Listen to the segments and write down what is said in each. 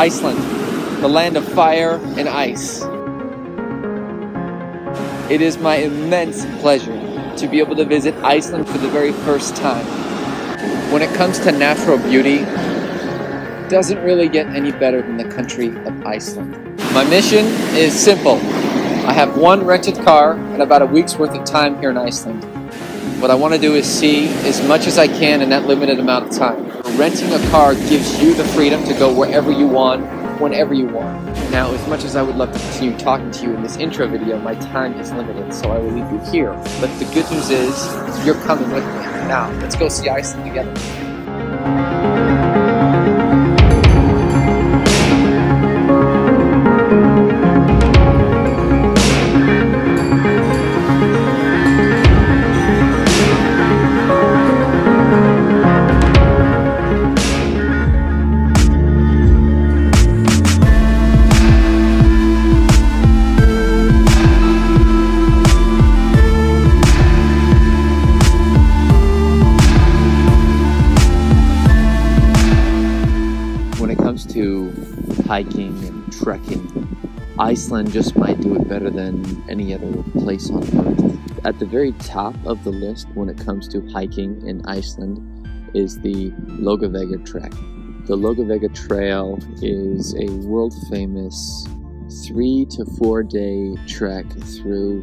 Iceland, the land of fire and ice. It is my immense pleasure to be able to visit Iceland for the very first time. When it comes to natural beauty, doesn't really get any better than the country of Iceland. My mission is simple. I have one rented car and about a week's worth of time here in Iceland. What I want to do is see as much as I can in that limited amount of time. Renting a car gives you the freedom to go wherever you want, whenever you want. Now, as much as I would love to continue talking to you in this intro video, my time is limited, so I will leave you here. But the good news is, you're coming with me. Now, let's go see Iceland together. Trekking, Iceland just might do it better than any other place on earth. At the very top of the list when it comes to hiking in Iceland is the Laugavegur Trek. The Laugavegur Trail is a world famous three to four day trek through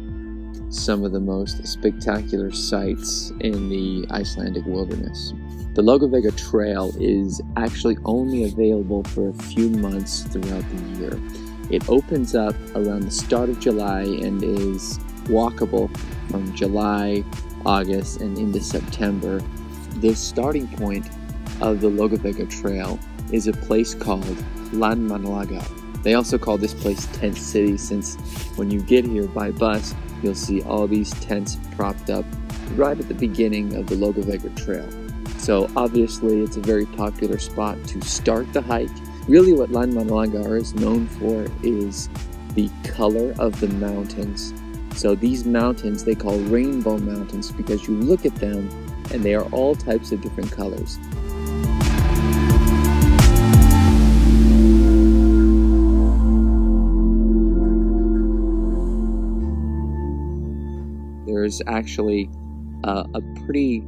some of the most spectacular sights in the Icelandic wilderness. The Laugavegur Trail is actually only available for a few months throughout the year. It opens up around the start of July and is walkable from July, August, and into September. The starting point of the Laugavegur Trail is a place called Landmannalaugar. They also call this place Tent City since when you get here by bus, you'll see all these tents propped up right at the beginning of the Laugavegur Trail. So obviously it's a very popular spot to start the hike. Really what Landmannalaugar is known for is the color of the mountains. So these mountains they call rainbow mountains because you look at them and they are all types of different colors. There's actually uh, a pretty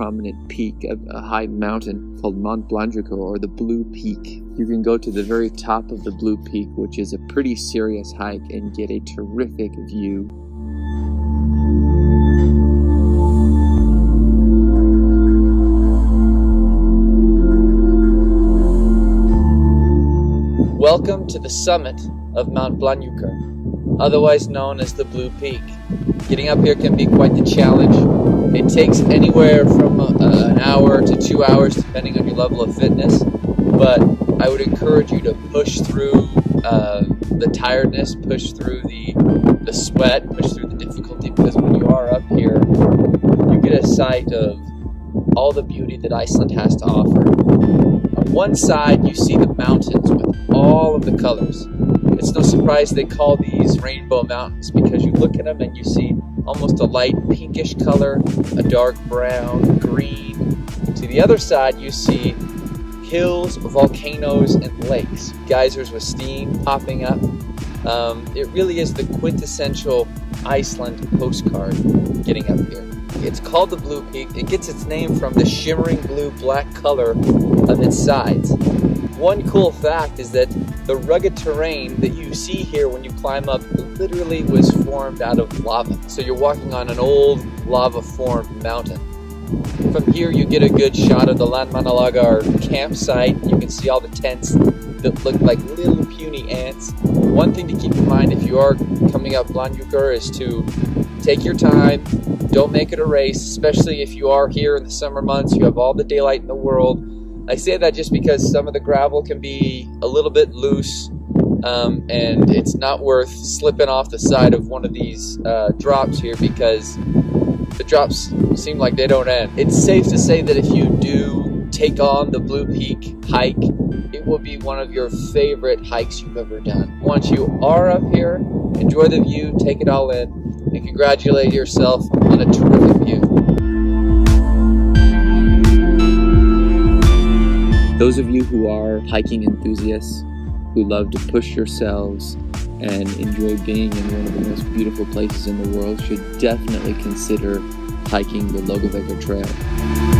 prominent peak, a, a, high mountain called Mount Blanjuka or the Blue Peak. You can go to the very top of the Blue Peak, which is a pretty serious hike, and get a terrific view. Welcome to the summit of Mount Blanjuka, otherwise known as the Blue Peak. Getting up here can be quite the challenge. It takes anywhere from a, an hour to two hours, depending on your level of fitness. But I would encourage you to push through uh, the tiredness, push through the the sweat, push through the difficulty. Because when you are up here, you get a sight of all the beauty that Iceland has to offer. On one side, you see the mountains with all of the colors. It's no surprise they call these rainbow mountains because you look at them and you see almost a light pinkish color, a dark brown, green. To the other side, you see hills, volcanoes, and lakes, geysers with steam popping up. Um, it really is the quintessential Iceland postcard getting up here. It's called the Blue Peak. It gets its name from the shimmering blue black color of its sides. One cool fact is that the rugged terrain that you see here when you climb up literally was formed out of lava. So you're walking on an old lava formed mountain. From here you get a good shot of the Landmannalaugar campsite. You can see all the tents that look like little puny ants. One thing to keep in mind if you are coming up Bláhnúkur is to take your time, don't make it a race, especially if you are here in the summer months, you have all the daylight in the world. I say that just because some of the gravel can be a little bit loose um, and it's not worth slipping off the side of one of these uh, drops here because the drops seem like they don't end. It's safe to say that if you do take on the Blue Peak hike, it will be one of your favorite hikes you've ever done. Once you are up here, enjoy the view, take it all in, and congratulate yourself on a terrific view. Those of you who are hiking enthusiasts, who love to push yourselves and enjoy being in one of the most beautiful places in the world should definitely consider hiking the Laugavegur Trail.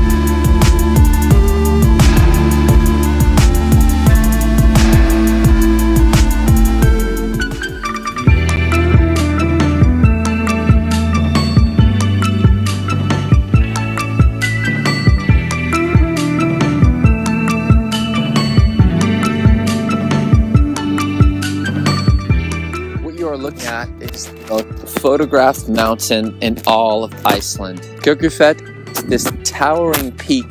Photographed mountain in all of Iceland. Kirkjufell, this towering peak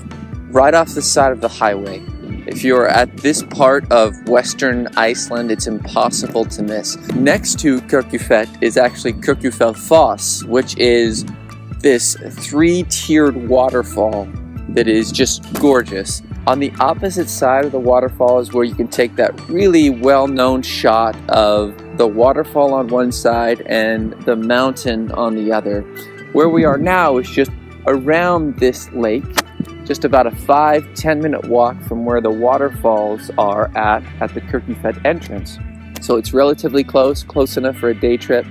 right off the side of the highway. If you're at this part of western Iceland, it's impossible to miss. Next to Kirkjufell is actually Kirkjufells, which is this three-tiered waterfall that is just gorgeous. On the opposite side of the waterfall is where you can take that really well-known shot of the waterfall on one side and the mountain on the other. Where we are now is just around this lake, just about a five, 10 minute walk from where the waterfalls are at, at the Kirkjufell entrance. So it's relatively close, close enough for a day trip.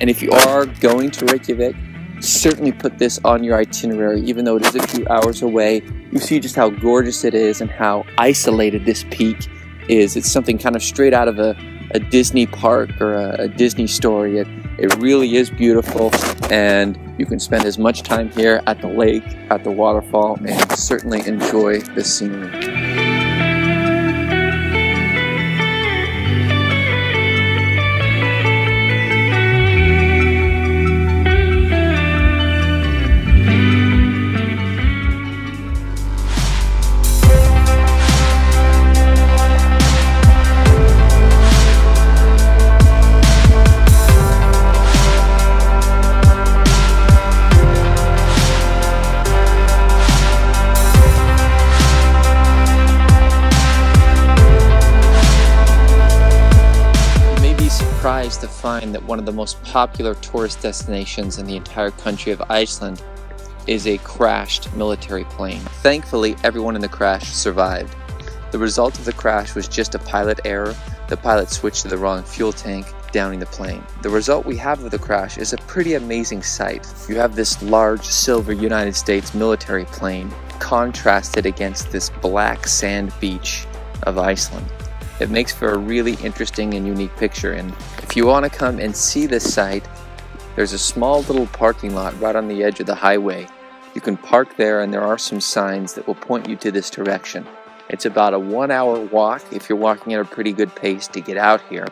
And if you are going to Reykjavik, certainly put this on your itinerary, even though it is a few hours away. You see just how gorgeous it is and how isolated this peak is. It's something kind of straight out of a a Disney park or a, a Disney story. It, it really is beautiful and you can spend as much time here at the lake, at the waterfall, and certainly enjoy the scenery. That one of the most popular tourist destinations in the entire country of Iceland is a crashed military plane. Thankfully, everyone in the crash survived. The result of the crash was just a pilot error. The pilot switched to the wrong fuel tank, downing the plane. The result we have of the crash is a pretty amazing sight. You have this large silver United States military plane contrasted against this black sand beach of Iceland. It makes for a really interesting and unique picture and if you want to come and see this site, there's a small little parking lot right on the edge of the highway. You can park there and there are some signs that will point you to this direction. It's about a one hour walk if you're walking at a pretty good pace to get out here.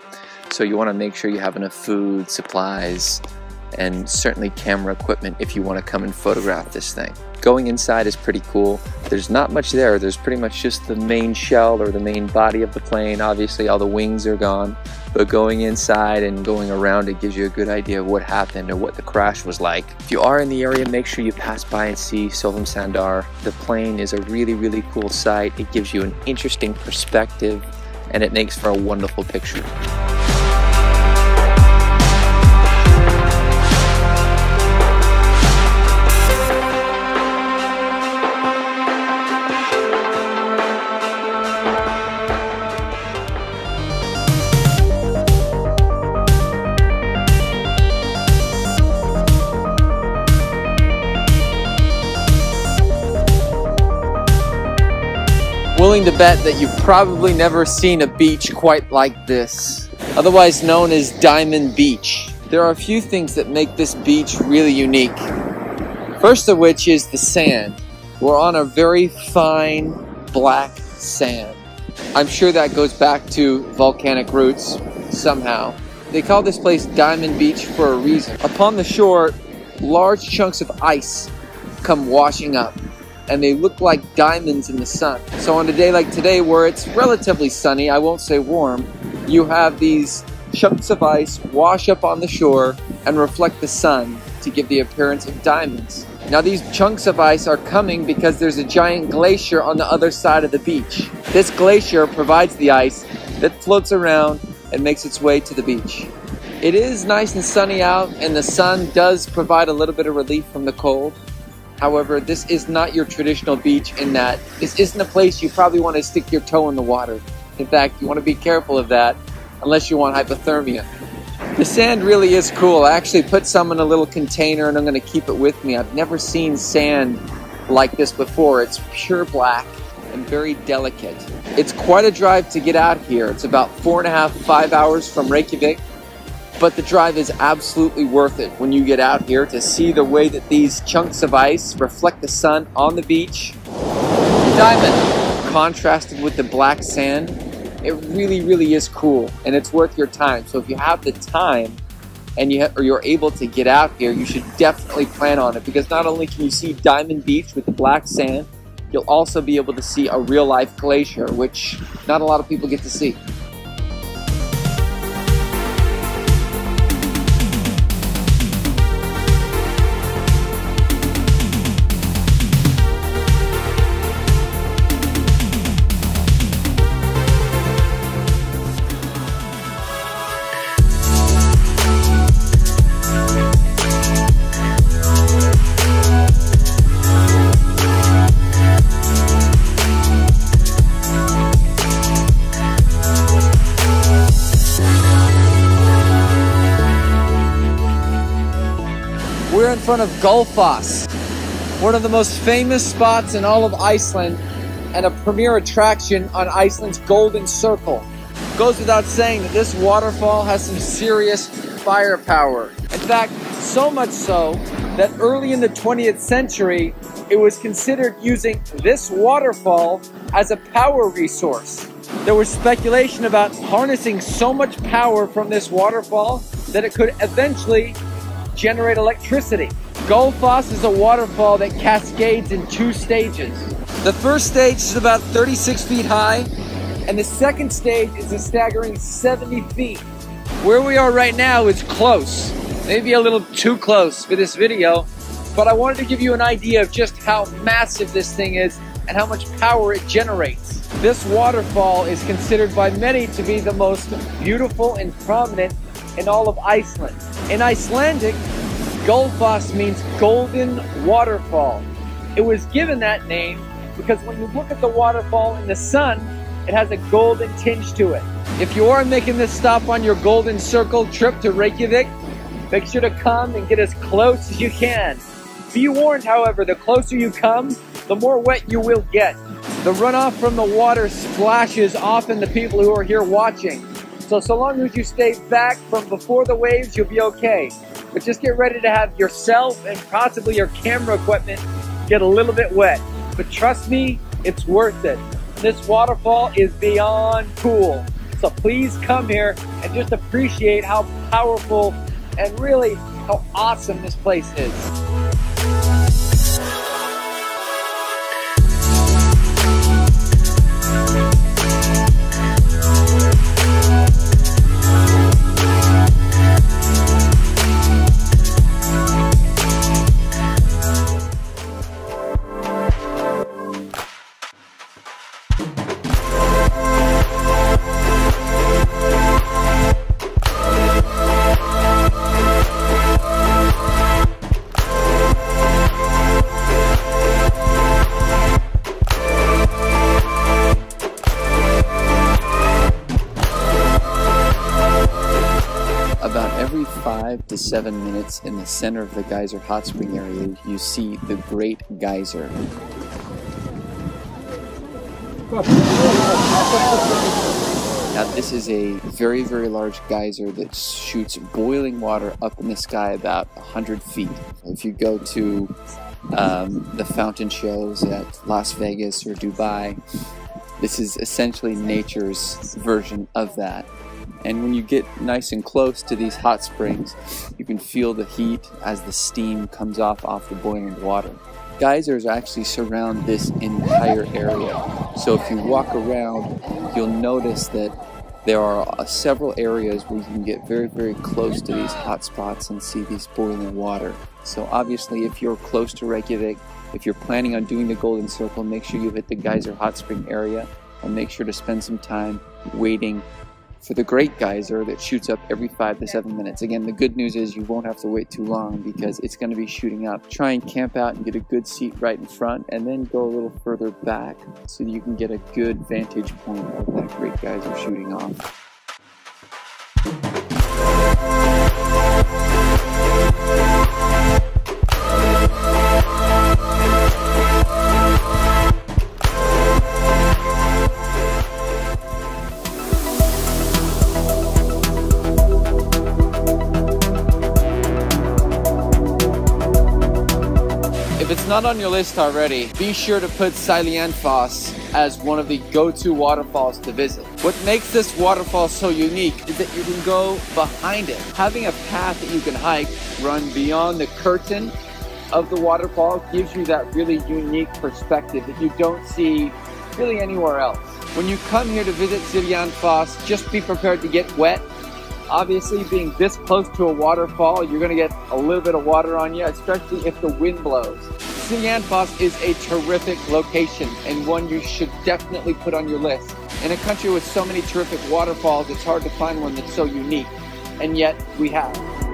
So you want to make sure you have enough food, supplies, and certainly camera equipment if you want to come and photograph this thing. Going inside is pretty cool. There's not much there. There's pretty much just the main shell or the main body of the plane. Obviously all the wings are gone, but going inside and going around it gives you a good idea of what happened or what the crash was like. If you are in the area, make sure you pass by and see Sólheimasandar. The plane is a really, really cool sight. It gives you an interesting perspective and it makes for a wonderful picture. Willing to bet that you've probably never seen a beach quite like this, otherwise known as Diamond Beach. There are a few things that make this beach really unique. First of which is the sand. We're on a very fine black sand. I'm sure that goes back to volcanic roots somehow. They call this place Diamond Beach for a reason. Upon the shore, large chunks of ice come washing up and they look like diamonds in the sun. So on a day like today where it's relatively sunny, I won't say warm, you have these chunks of ice wash up on the shore and reflect the sun to give the appearance of diamonds. Now these chunks of ice are coming because there's a giant glacier on the other side of the beach. This glacier provides the ice that floats around and makes its way to the beach. It is nice and sunny out and the sun does provide a little bit of relief from the cold, However, this is not your traditional beach in that this isn't a place you probably want to stick your toe in the water. In fact, you want to be careful of that unless you want hypothermia. The sand really is cool. I actually put some in a little container and I'm going to keep it with me. I've never seen sand like this before. It's pure black and very delicate. It's quite a drive to get out here. It's about four and a half, five hours from Reykjavik, but the drive is absolutely worth it when you get out here to see the way that these chunks of ice reflect the sun on the beach. Diamond contrasted with the black sand it really, really is cool and it's worth your time. So if you have the time and you or you're able to get out here, you should definitely plan on it because not only can you see Diamond Beach with the black sand, you'll also be able to see a real life glacier, which not a lot of people get to see. Front of Gullfoss, one of the most famous spots in all of Iceland and a premier attraction on Iceland's Golden Circle. Goes without saying that this waterfall has some serious firepower. In fact, so much so that early in the 20th century, it was considered using this waterfall as a power resource. There was speculation about harnessing so much power from this waterfall that it could eventually generate electricity. Gullfoss is a waterfall that cascades in two stages. The first stage is about 36 feet high, and the second stage is a staggering 70 feet. Where we are right now is close, maybe a little too close for this video, but I wanted to give you an idea of just how massive this thing is and how much power it generates. This waterfall is considered by many to be the most beautiful and prominent in all of Iceland. In Icelandic, Gullfoss means golden waterfall. It was given that name because when you look at the waterfall in the sun, it has a golden tinge to it. If you are making this stop on your Golden Circle trip to Reykjavik, make sure to come and get as close as you can. Be warned, however, the closer you come, the more wet you will get. The runoff from the water splashes often the people who are here watching. So, so long as you stay back from before the waves, you'll be okay. But just get ready to have yourself and possibly your camera equipment get a little bit wet. But trust me, it's worth it. This waterfall is beyond cool. So please come here and just appreciate how powerful and really how awesome this place is. To seven minutes in the center of the geyser hot spring area, you see the Great Geyser. Now, this is a very, very large geyser that shoots boiling water up in the sky about 100 feet. If you go to um, the fountain shows at Las Vegas or Dubai, this is essentially nature's version of that. And when you get nice and close to these hot springs, you can feel the heat as the steam comes off off the boiling water. Geysers actually surround this entire area. So if you walk around, you'll notice that there are uh, several areas where you can get very, very close to these hot spots and see these boiling water. So obviously, if you're close to Reykjavik, if you're planning on doing the Golden Circle, make sure you hit the geyser hot spring area and make sure to spend some time waiting for the great geyser that shoots up every five to seven minutes. Again, the good news is you won't have to wait too long because it's going to be shooting up. Try and camp out and get a good seat right in front and then go a little further back so you can get a good vantage point of that great geyser shooting off. Not on your list already, be sure to put Foss as one of the go-to waterfalls to visit. What makes this waterfall so unique is that you can go behind it. Having a path that you can hike run beyond the curtain of the waterfall gives you that really unique perspective that you don't see really anywhere else. When you come here to visit Foss, just be prepared to get wet Obviously, being this close to a waterfall, you're going to get a little bit of water on you, especially if the wind blows. Seljalandsfoss is a terrific location and one you should definitely put on your list. In a country with so many terrific waterfalls, it's hard to find one that's so unique, and yet we have.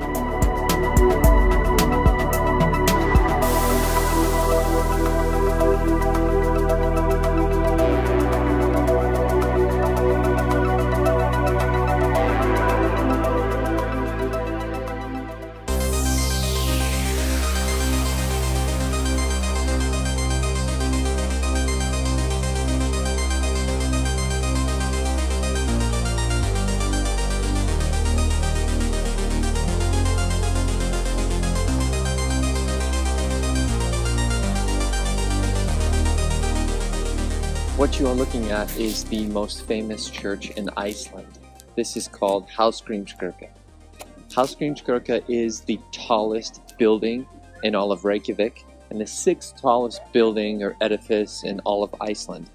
Is the most famous church in Iceland. This is called Hallgrímskirkja. Hallgrímskirkja is the tallest building in all of Reykjavik and the sixth tallest building or edifice in all of Iceland.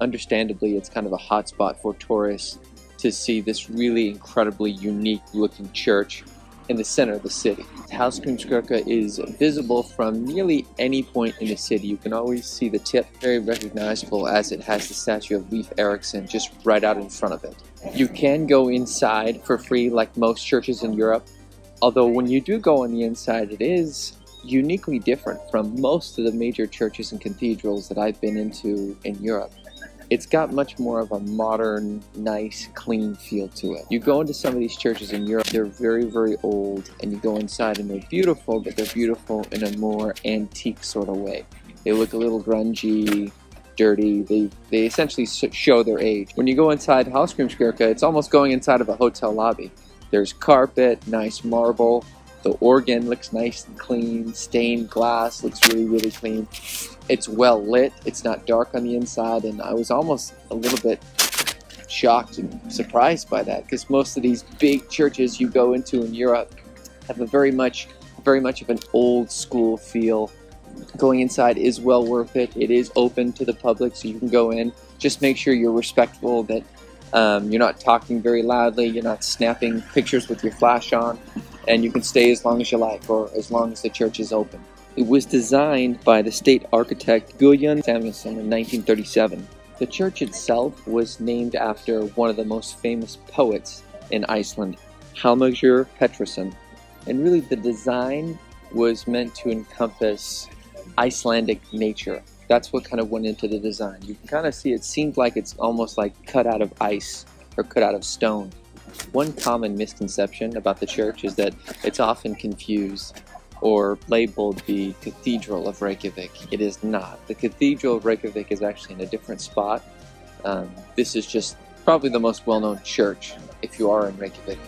Understandably, it's kind of a hotspot for tourists to see this really incredibly unique looking church in the center of the city. Hallgrímskirkja is visible from nearly any point in the city. You can always see the tip, very recognizable as it has the statue of Leif Erikson just right out in front of it. You can go inside for free like most churches in Europe, although when you do go on the inside it is uniquely different from most of the major churches and cathedrals that I've been into in Europe it's got much more of a modern, nice, clean feel to it. You go into some of these churches in Europe, they're very, very old, and you go inside and they're beautiful, but they're beautiful in a more antique sort of way. They look a little grungy, dirty. They they essentially show their age. When you go inside Hallgrímskirkja, it's almost going inside of a hotel lobby. There's carpet, nice marble, the organ looks nice and clean. Stained glass looks really, really clean. It's well lit. It's not dark on the inside. And I was almost a little bit shocked and surprised by that because most of these big churches you go into in Europe have a very much, very much of an old school feel. Going inside is well worth it. It is open to the public, so you can go in. Just make sure you're respectful that um, you're not talking very loudly, you're not snapping pictures with your flash on and you can stay as long as you like or as long as the church is open. It was designed by the state architect Guðjón Samúelsson in 1937. The church itself was named after one of the most famous poets in Iceland, Hallgrímur Pétursson. And really the design was meant to encompass Icelandic nature. That's what kind of went into the design. You can kind of see it seems like it's almost like cut out of ice or cut out of stone. One common misconception about the church is that it's often confused or labeled the Cathedral of Reykjavik. It is not. The Cathedral of Reykjavik is actually in a different spot. Um, this is just probably the most well-known church if you are in Reykjavik.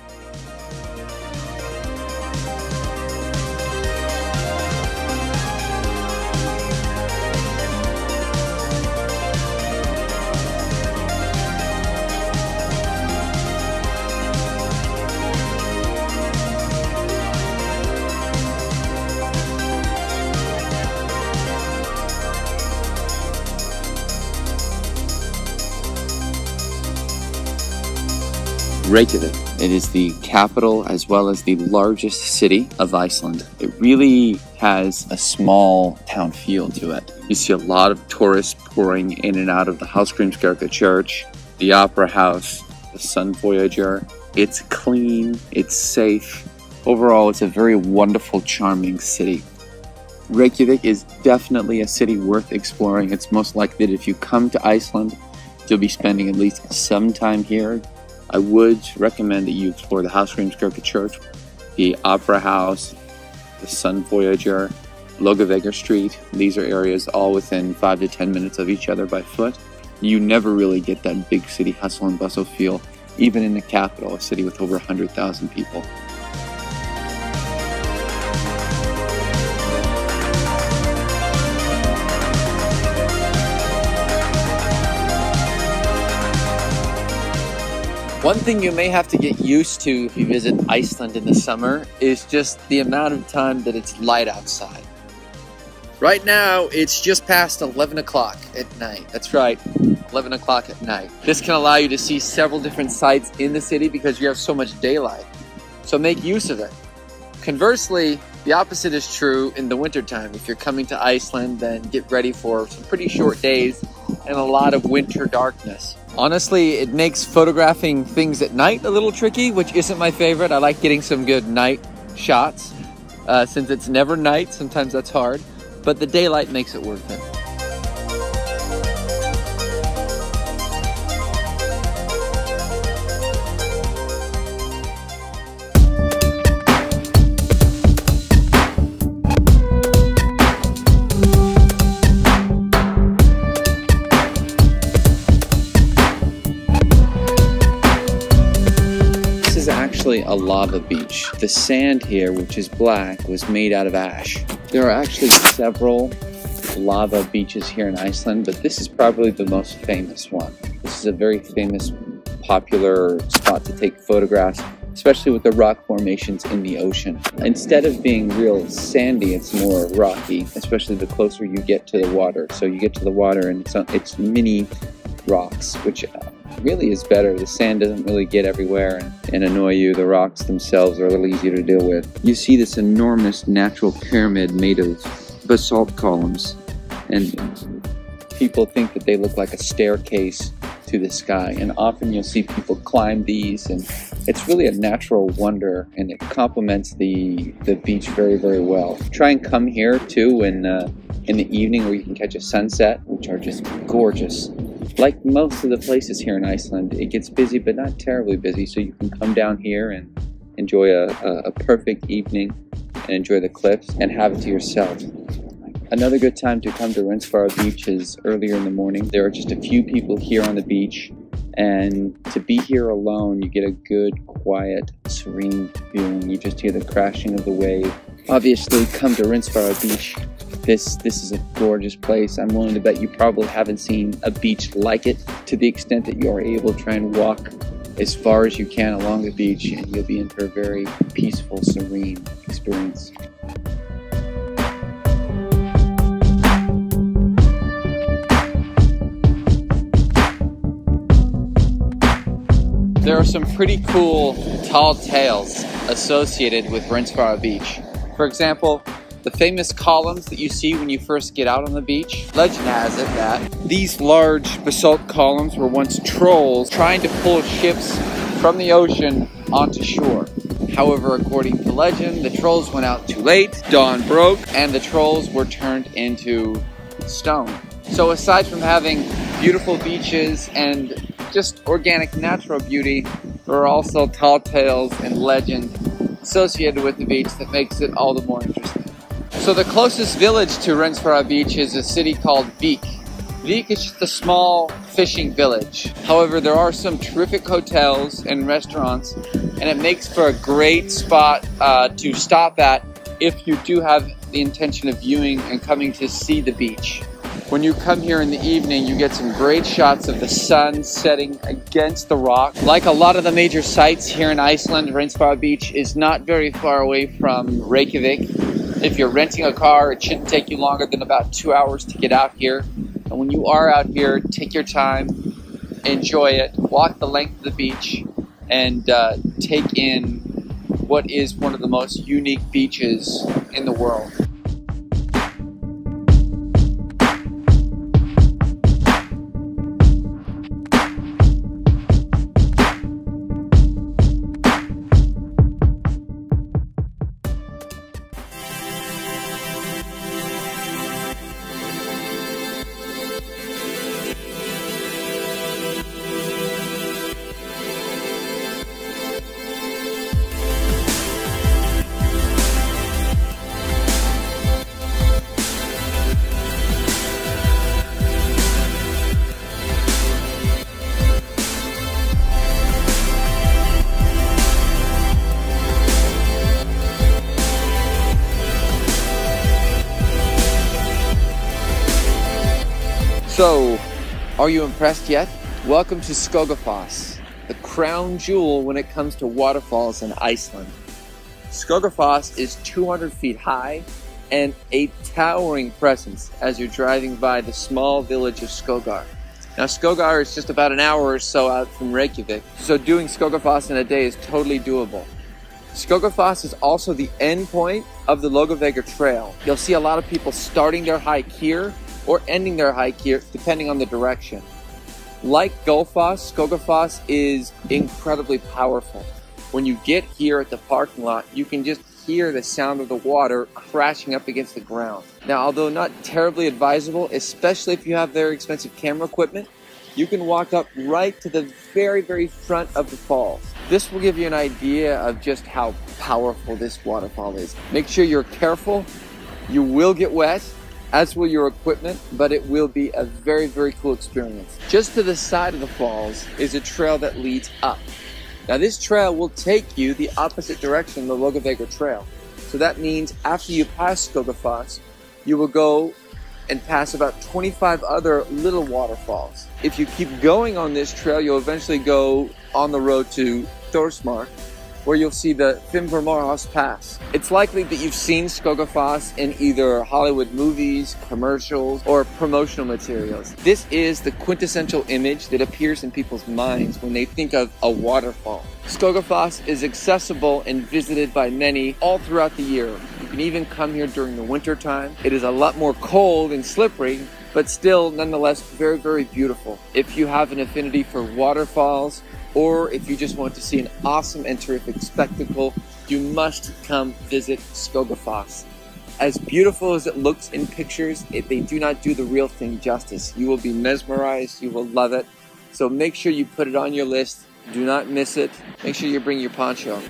Reykjavik. It is the capital as well as the largest city of Iceland. It really has a small town feel to it. You see a lot of tourists pouring in and out of the Hallgrímskirkja church, the opera house, the the Sun Voyager. It's clean, it's safe. Overall, it's a very wonderful, charming city. Reykjavik is definitely a city worth exploring. It's most likely that if you come to Iceland, you'll be spending at least some time here. I would recommend that you explore the House Hallgrímskirkja Church, the Opera House, the Sun Voyager, Laugavegur Street. These are areas all within 5 to 10 minutes of each other by foot. You never really get that big city hustle and bustle feel, even in the capital, a city with over 100,000 people. One thing you may have to get used to if you visit Iceland in the summer is just the amount of time that it's light outside. Right now, it's just past 11 o'clock at night. That's right, 11 o'clock at night. This can allow you to see several different sites in the city because you have so much daylight. So make use of it. Conversely, the opposite is true in the wintertime. If you're coming to Iceland, then get ready for some pretty short days and a lot of winter darkness. Honestly, it makes photographing things at night a little tricky, which isn't my favorite. I like getting some good night shots. Uh, since it's never night, sometimes that's hard, but the daylight makes it worth it. Lava beach. The sand here, which is black, was made out of ash. There are actually several lava beaches here in Iceland, but this is probably the most famous one. This is a very famous, popular spot to take photographs, especially with the rock formations in the ocean. Instead of being real sandy, it's more rocky, especially the closer you get to the water. So you get to the water and it's, it's mini rocks, which really is better. The sand doesn't really get everywhere and, and, annoy you. The rocks themselves are a little easier to deal with. You see this enormous natural pyramid made of basalt columns, and people think that they look like a staircase to the sky. And often you'll see people climb these, and it's really a natural wonder, and it complements the the beach very, very well. Try and come here too in uh, in the evening where you can catch a sunset, which are just gorgeous like most of the places here in Iceland, it gets busy, but not terribly busy. So you can come down here and enjoy a, a, perfect evening and enjoy the cliffs and have it to yourself. Another good time to come to Reynisfjara Beach is earlier in the morning. There are just a few people here on the beach, and to be here alone, you get a good, quiet, serene feeling. You just hear the crashing of the wave. Obviously, come to Reynisfjara Beach this this is a gorgeous place. I'm willing to bet you probably haven't seen a beach like it to the extent that you are able to try and walk as far as you can along the beach and you'll be in for a very peaceful, serene experience. There are some pretty cool tall tales associated with Reynisfjara Beach. For example, the famous columns that you see when you first get out on the beach. Legend has it that these large basalt columns were once trolls trying to pull ships from the ocean onto shore. However, according to legend, the trolls went out too late, dawn broke, and the trolls were turned into stone. So aside from having beautiful beaches and just organic natural beauty, there are also tall tales and legend associated with the beach that makes it all the more interesting. So the closest village to Reynisfjara Beach is a city called Vik. Vik is just a small fishing village. However, there are some terrific hotels and restaurants, and it makes for a great spot uh, to stop at if you do have the intention of viewing and coming to see the beach. When you come here in the evening, you get some great shots of the sun setting against the rock. Like a lot of the major sites here in Iceland, Reynisfjara Beach is not very far away from Reykjavik. If you're renting a car, it shouldn't take you longer than about two hours to get out here. And when you are out here, take your time, enjoy it, walk the length of the beach, and uh, take in what is one of the most unique beaches in the world. So, are you impressed yet? Welcome to Skogafoss, the crown jewel when it comes to waterfalls in Iceland. Skogafoss is 200 feet high and a towering presence as you're driving by the small village of Skogar. Now, Skogar is just about an hour or so out from Reykjavik, so doing Skogafoss in a day is totally doable. Skogafoss is also the end point of the Laugavegur Trail. You'll see a lot of people starting their hike here or ending their hike here, depending on the direction. Like Gullfoss, Skogafoss is incredibly powerful. When you get here at the parking lot, you can just hear the sound of the water crashing up against the ground. Now, although not terribly advisable, especially if you have very expensive camera equipment, you can walk up right to the very, very front of the falls. This will give you an idea of just how powerful this waterfall is. Make sure you're careful. You will get wet, as will your equipment, but it will be a very, very cool experience. Just to the side of the falls is a trail that leads up. Now this trail will take you the opposite direction the Laugavegur Trail. So that means after you pass Skogafoss, you will go and pass about 25 other little waterfalls. If you keep going on this trail, you'll eventually go on the road to Thorsmark, where you'll see the Fimmvörðuháls Pass. It's likely that you've seen Skogafoss in either Hollywood movies, commercials, or promotional materials. This is the quintessential image that appears in people's minds when they think of a waterfall. Skogafoss is accessible and visited by many all throughout the year. You can even come here during the winter time. It is a lot more cold and slippery, but still nonetheless very, very beautiful. If you have an affinity for waterfalls, or if you just want to see an awesome and terrific spectacle, you must come visit Skogafoss. As beautiful as it looks in pictures, it, they do not do the real thing justice. You will be mesmerized, you will love it. So make sure you put it on your list. Do not miss it. Make sure you bring your poncho.